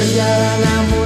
Perjalanan